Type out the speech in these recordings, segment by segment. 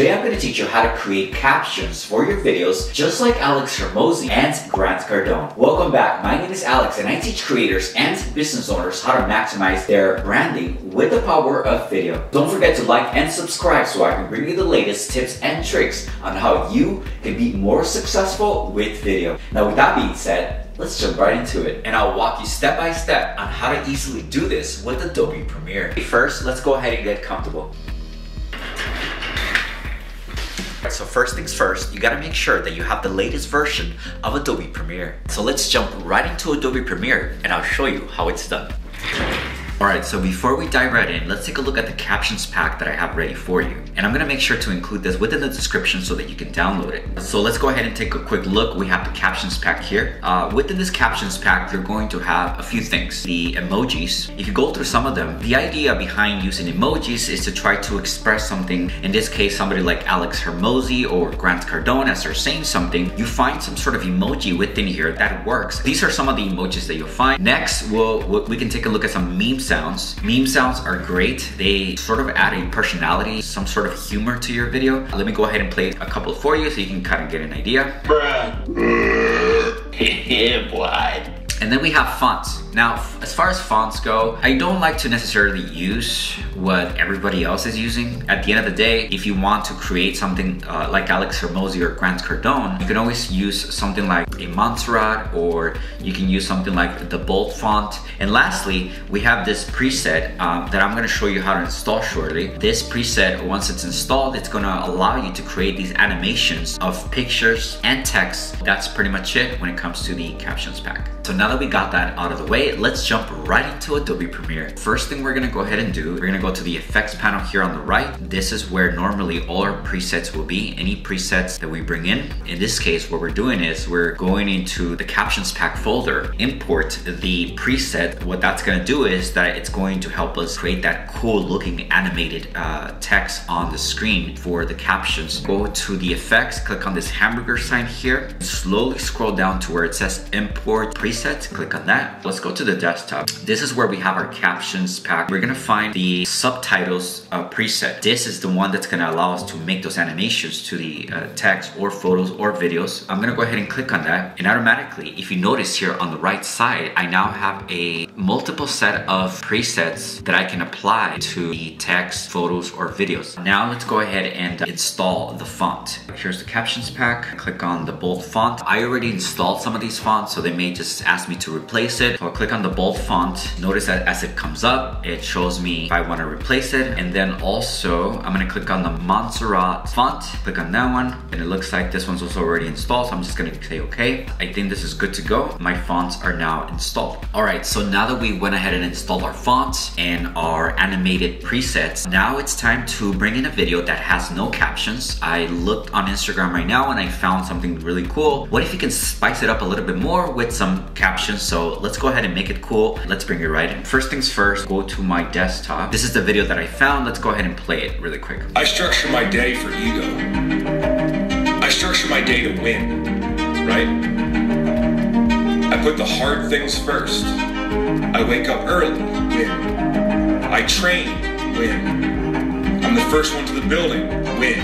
Today I'm going to teach you how to create captions for your videos just like Alex Hormozi and Grant Cardone. Welcome back, my name is Alex and I teach creators and business owners how to maximize their branding with the power of video. Don't forget to like and subscribe so I can bring you the latest tips and tricks on how you can be more successful with video. Now with that being said, Let's jump right into it and I'll walk you step by step on how to easily do this with Adobe Premiere. First, let's go ahead and get comfortable. So first things first, you gotta make sure that you have the latest version of Adobe Premiere. So let's jump right into Adobe Premiere and I'll show you how it's done. Alright, so before we dive right in, let's take a look at the captions pack that I have ready for you. And I'm gonna make sure to include this within the description so that you can download it. So let's go ahead and take a quick look. We have the captions pack here. Uh, within this captions pack, you're going to have a few things. The emojis, if you go through some of them, the idea behind using emojis is to try to express something. In this case, somebody like Alex Hormozi or Grant Cardone, as they're saying something, you find some sort of emoji within here that works. These are some of the emojis that you'll find. Next, we'll, we can take a look at some memes sounds. Meme sounds are great. They sort of add a personality, some sort of humor to your video. Let me go ahead and play a couple for you so you can kind of get an idea. Bruh. yeah, boy. And then we have fonts. Now, as far as fonts go, I don't like to necessarily use what everybody else is using. At the end of the day, if you want to create something uh, like Alex Hormozi or Grant Cardone, you can always use something like a Montserrat or you can use something like the bold font. And lastly, we have this preset um, that I'm gonna show you how to install shortly. This preset, once it's installed, it's gonna allow you to create these animations of pictures and text. That's pretty much it when it comes to the captions pack. So now that we got that out of the way, let's jump right into Adobe Premiere. First thing we're gonna go ahead and do, we're gonna go to the effects panel here on the right. This is where normally all our presets will be, any presets that we bring in. In this case, what we're doing is we're going into the captions pack folder, import the preset. What that's gonna do is that it's going to help us create that cool looking animated uh, text on the screen for the captions. Go to the effects, click on this hamburger sign here, slowly scroll down to where it says import preset presets, click on that. Let's go to the desktop. This is where we have our captions pack. We're gonna find the subtitles uh, preset. This is the one that's gonna allow us to make those animations to the uh, text or photos or videos. I'm gonna go ahead and click on that and automatically, if you notice here on the right side, I now have a multiple set of presets that I can apply to the text, photos, or videos. Now let's go ahead and install the font. Here's the captions pack. Click on the bold font. I already installed some of these fonts, so they may just ask me to replace it. So I'll click on the bold font. Notice that as it comes up, it shows me if I want to replace it. And then also, I'm gonna click on the Montserrat font. Click on that one. And it looks like this one's also already installed. So I'm just gonna say okay. I think this is good to go. My fonts are now installed. All right, so now that we went ahead and installed our fonts and our animated presets, now it's time to bring in a video that has no captions. I looked on Instagram right now and I found something really cool. What if you can spice it up a little bit more with some captions. So let's go ahead and make it cool. Let's bring it right in. First things first, go to my desktop. This is the video that I found. Let's go ahead and play it really quick. I structure my day for ego. I structure my day to win, right? I put the hard things first. I wake up early, win. I train, win. I'm the first one to the building, win.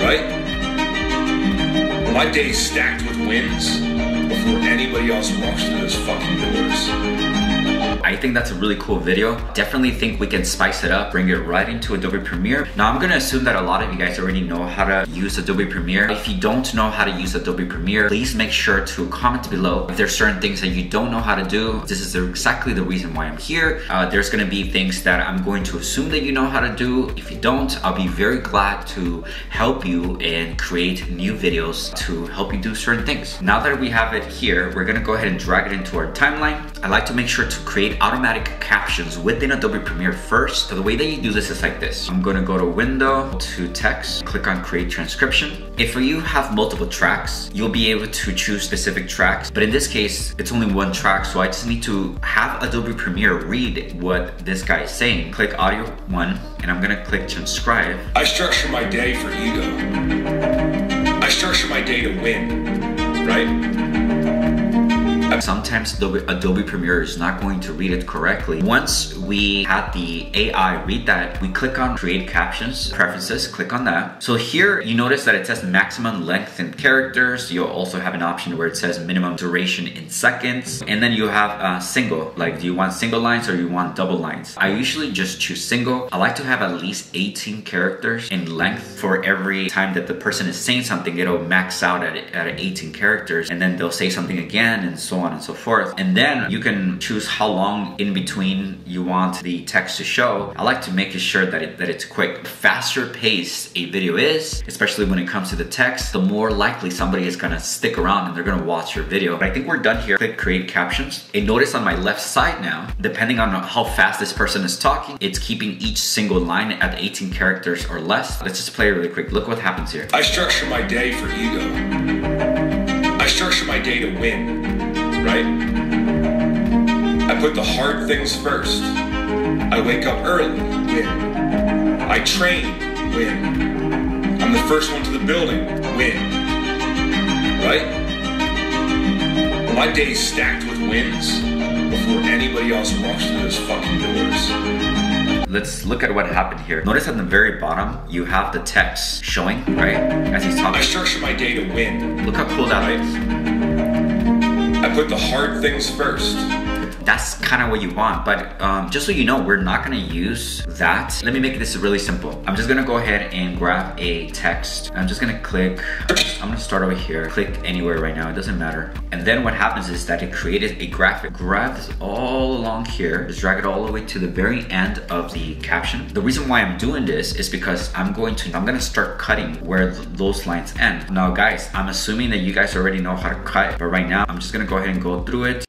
Right? My day's stacked with wins before anybody else walks through those fucking doors. I think that's a really cool video. Definitely think we can spice it up, bring it right into Adobe Premiere. Now I'm gonna assume that a lot of you guys already know how to use Adobe Premiere. If you don't know how to use Adobe Premiere, please make sure to comment below. If there's certain things that you don't know how to do, this is exactly the reason why I'm here. Uh, there's gonna be things that I'm going to assume that you know how to do. If you don't, I'll be very glad to help you and create new videos to help you do certain things. Now that we have it here, we're gonna go ahead and drag it into our timeline. I like to make sure to create automatic captions within Adobe Premiere first. So the way that you do this is like this. I'm gonna go to Window, to Text, click on Create Transcription. If you have multiple tracks, you'll be able to choose specific tracks. But in this case, it's only one track, so I just need to have Adobe Premiere read what this guy is saying. Click Audio 1, and I'm gonna click Transcribe. I structure my day for ego. I structure my day to win, right? Sometimes Adobe, Adobe Premiere is not going to read it correctly. Once we had the AI read that, we click on create captions, preferences, click on that. So here you notice that it says maximum length in characters. You'll also have an option where it says minimum duration in seconds. And then you have uh, single, like do you want single lines or you want double lines? I usually just choose single. I like to have at least 18 characters in length for every time that the person is saying something, it'll max out at, at 18 characters and then they'll say something again and so on and so forth. And then you can choose how long in between you want the text to show. I like to make sure that, it, that it's quick. The faster paced a video is, especially when it comes to the text, the more likely somebody is gonna stick around and they're gonna watch your video. But I think we're done here. Click create captions. And notice on my left side now, depending on how fast this person is talking, it's keeping each single line at 18 characters or less. Let's just play really quick. Look what happens here. I structure my day for ego. I structure my day to win, right? I put the hard things first. I wake up early, win. I train, win. I'm the first one to the building, win. Right? My day's stacked with wins before anybody else walks through those fucking doors. Let's look at what happened here. Notice at the very bottom, you have the text showing, right? As he's talking. I talking. structure my day to win. Look how cool that is. Put the hard things first. That's kind of what you want, but um, just so you know, we're not gonna use that. Let me make this really simple. I'm just gonna go ahead and grab a text. I'm just gonna click, I'm gonna start over here, click anywhere right now, it doesn't matter. And then what happens is that it created a graphic. Grab this all along here, just drag it all the way to the very end of the caption. The reason why I'm doing this is because I'm going to, I'm gonna start cutting where th- those lines end. Now guys, I'm assuming that you guys already know how to cut, but right now I'm just gonna go ahead and go through it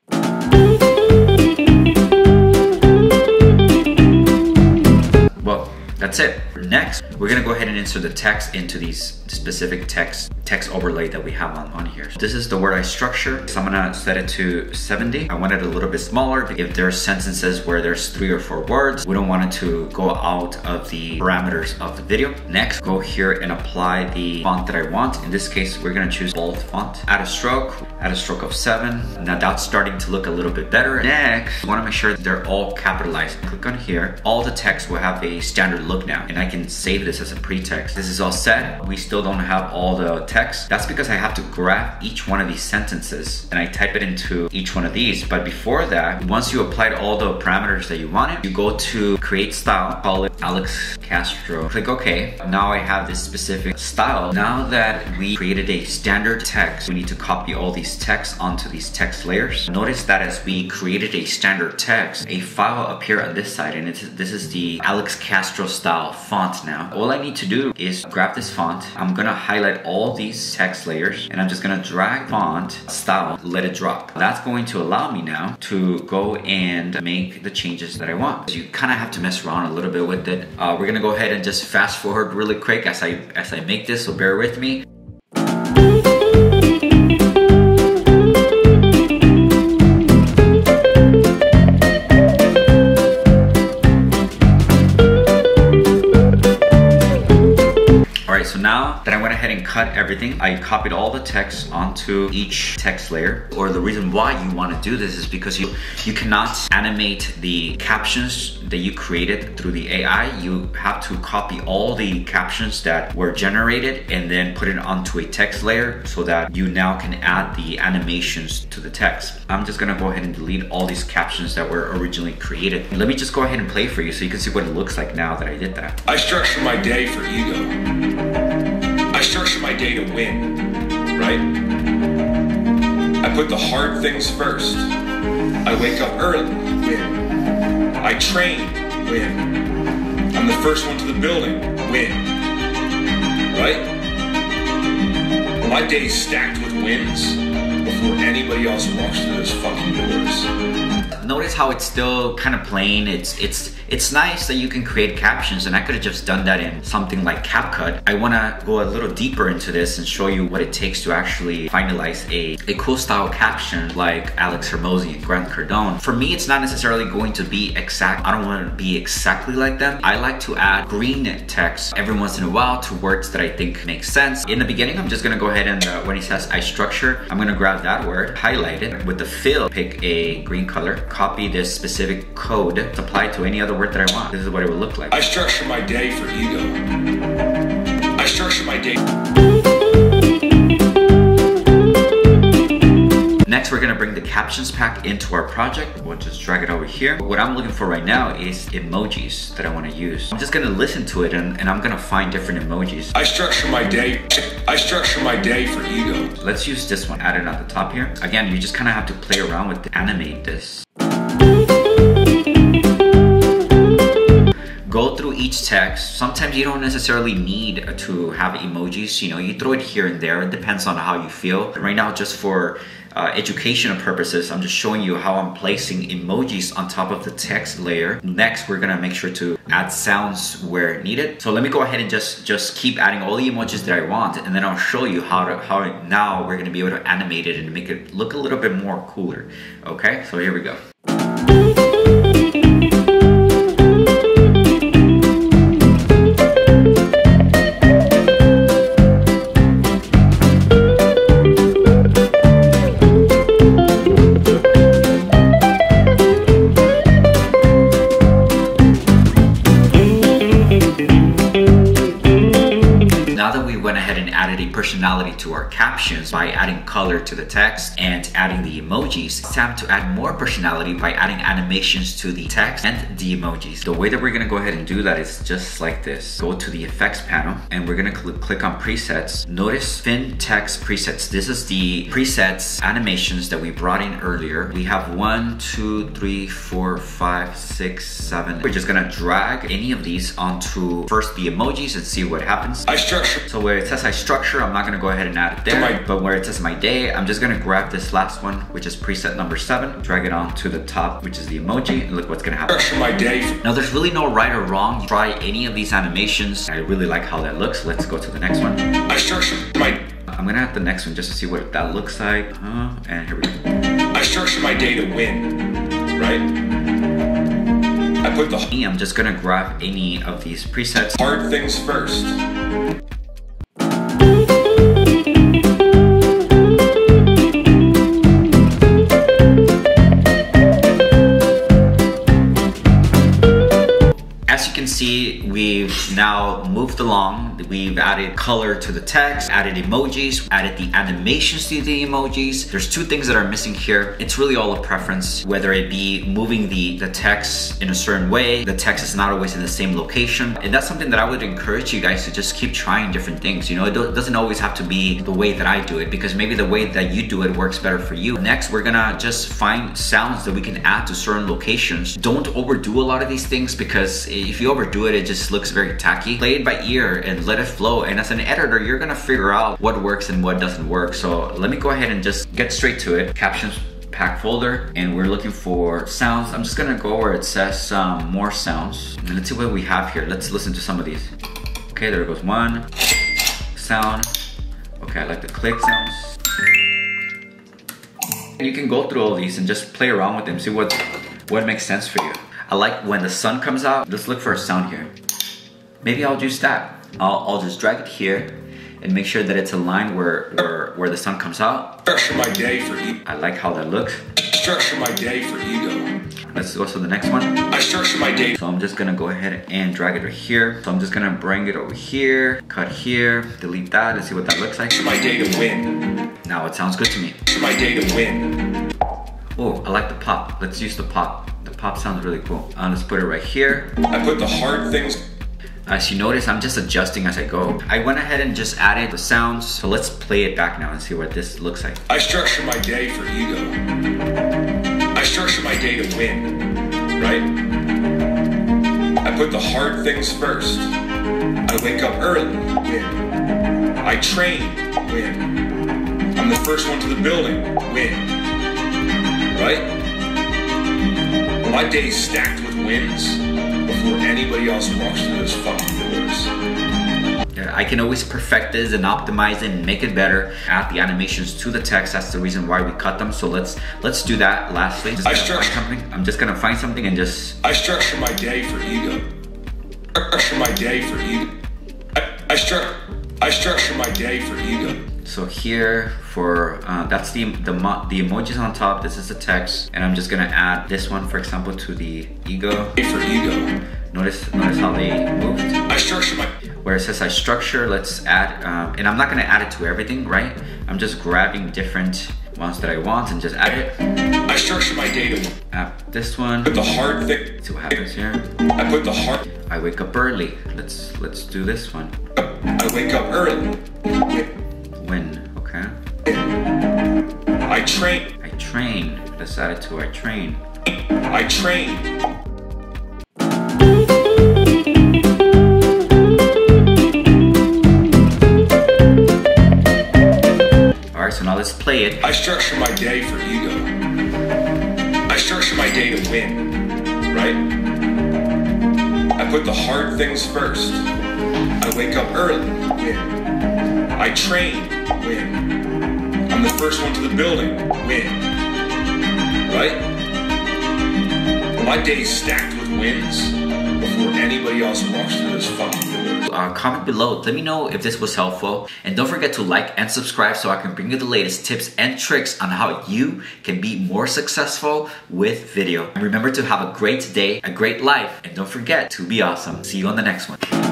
that's it. Next, we're gonna go ahead and insert the text into these specific text text overlay that we have on, on here. This is the word I structure. So I'm gonna set it to 70. I want it a little bit smaller. If there's sentences where there's three or four words, we don't want it to go out of the parameters of the video. Next, go here and apply the font that I want. In this case, we're gonna choose bold font. Add a stroke, add a stroke of seven. Now that's starting to look a little bit better. Next, I wanna make sure they're all capitalized. Click on here. All the text will have a standard look now, and I can save this as a pretext. This is all set. We still don't have all the text. That's because I have to grab each one of these sentences and I type it into each one of these. But before that, once you applied all the parameters that you wanted, you go to create style, call it Alex Castro. Click OK. Now I have this specific style. Now that we created a standard text, we need to copy all these texts onto these text layers. Notice that as we created a standard text, a file appear on this side and this is the Alex Castro style font now. All I need to do is grab this font. I'm gonna highlight all these text layers and I'm just gonna drag font style, let it drop. That's going to allow me now to go and make the changes that I want. You kind of have to mess around a little bit with it. Uh, we're gonna go ahead and just fast forward really quick as I as I make this, so bear with me. Cut everything, I copied all the text onto each text layer. Or the reason why you want to do this is because you, you cannot animate the captions that you created through the AI. You have to copy all the captions that were generated and then put it onto a text layer so that you now can add the animations to the text. I'm just gonna go ahead and delete all these captions that were originally created. Let me just go ahead and play for you so you can see what it looks like now that I did that. I structure my day for ego. Day to win, right? I put the hard things first. I wake up early, win. I train, win. I'm the first one to the building, win. Right? My day's stacked with wins before anybody else walks through those fucking doors. Notice how it's still kind of plain. It's it's it's nice that you can create captions and I could have just done that in something like CapCut. I want to go a little deeper into this and show you what it takes to actually finalize a, a cool style caption like Alex Hormozi and Grant Cardone. For me, it's not necessarily going to be exact. I don't want to be exactly like them. I like to add green text every once in a while to words that I think make sense. In the beginning, I'm just going to go ahead and uh, when he says I structure, I'm going to grab that word, highlight it with the fill, pick a green color, copy this specific code, apply to any other word that I want. This is what it would look like. I structure my day for ego. I structure my day. Next, we're gonna bring the captions pack into our project. We'll just drag it over here. What I'm looking for right now is emojis that I wanna use. I'm just gonna listen to it and, and I'm gonna find different emojis. I structure my day. I structure my day for ego. Let's use this one, add it at the top here. Again, you just kinda have to play around with animate this. Each text. Sometimes you don't necessarily need to have emojis. You know, you throw it here and there. It depends on how you feel. Right now, just for uh, educational purposes, I'm just showing you how I'm placing emojis on top of the text layer. Next, we're gonna make sure to add sounds where needed. So let me go ahead and just, just keep adding all the emojis that I want, and then I'll show you how to, how now we're gonna be able to animate it and make it look a little bit more cooler. Okay, so here we go. Personality to our captions by adding color to the text and adding the emojis. It's time to add more personality by adding animations to the text and the emojis. The way that we're gonna go ahead and do that is just like this. Go to the effects panel and we're gonna cl click on presets. Notice fin text presets. This is the presets animations that we brought in earlier. We have one, two, three, four, five, six, seven. We're just gonna drag any of these onto first the emojis and see what happens. I structure. So where it says I structure, I'm not gonna go ahead and add it there, my, but where it says my day, I'm just gonna grab this last one, which is preset number seven, drag it on to the top, which is the emoji, and look what's gonna happen. my day. Now there's really no right or wrong. Try any of these animations. I really like how that looks. Let's go to the next one. I structure my I'm gonna add the next one just to see what that looks like. Uh, and here we go. I structure my day to win, right? I put the I'm just gonna grab any of these presets. Hard things first. Now moved along. We've added color to the text, added emojis, added the animations to the emojis. There's two things that are missing here. It's really all a preference, whether it be moving the, the text in a certain way. The text is not always in the same location. And that's something that I would encourage you guys to just keep trying different things. You know, it doesn't always have to be the way that I do it because maybe the way that you do it works better for you. Next, we're gonna just find sounds that we can add to certain locations. Don't overdo a lot of these things because if you overdo it, it just looks very tacky. Play it by ear and let it flow. And as an editor, you're gonna figure out what works and what doesn't work. So let me go ahead and just get straight to it. Captions pack folder and we're looking for sounds. I'm just gonna go where it says um, more sounds. Let's see what we have here. Let's listen to some of these. Okay, there goes one. Sound. Okay, I like the click sounds. You can go through all these and just play around with them, see what, what makes sense for you. I like when the sun comes out. Let's look for a sound here. Maybe I'll just that. I'll, I'll just drag it here and make sure that it's aligned where, where, where the sun comes out. Structure my day for you. I like how that looks. Structure my day for ego. Let's go to the next one. I structure my day. So I'm just gonna go ahead and drag it right here. So I'm just gonna bring it over here, cut here, delete that, and see what that looks like. My day to win. Now it sounds good to me. My day to win. Oh, I like the pop. Let's use the pop The pop sounds really cool. Uh, let's put it right here. I put the hard things as you notice, I'm just adjusting as I go. I went ahead and just added the sounds. So let's play it back now and see what this looks like. I structure my day for ego. I structure my day to win, right? I put the hard things first. I wake up early, win. I train, win. I'm the first one to the building, win. Right? my day's stacked with wins before anybody else walks through those fucking doors. I can always perfect this and optimize it and make it better. Add the animations to the text. That's the reason why we cut them. So let's let's do that. Lastly, I structure something. I'm just gonna find something and just. I structure my day for ego. I structure my day for ego. I, I structure. I structure my day for ego. So here for, uh, that's the, the, the emojis on top, this is the text, and I'm just gonna add this one, for example, to the ego. For ego. Notice, notice how they moved. I structure my. Where it says I structure, let's add, um, and I'm not gonna add it to everything, right? I'm just grabbing different ones that I want and just add it. I structure my data. Add this one. Put the hard thing. See what happens here. I put the hard. I wake up early. Let's let's do this one. I wake up early. When? Okay. I train. I train. Let's add it to I train. I train. Let's play it. I structure my day for ego. I structure my day to win, right? I put the hard things first. I wake up early, win. I train, win. I'm the first one to the building, win. Right? My day's stacked with wins before anybody else walks through this fucking door. Uh, comment below, let me know if this was helpful. And don't forget to like and subscribe so I can bring you the latest tips and tricks on how you can be more successful with video. And remember to have a great day, a great life, and don't forget to be awesome. See you on the next one.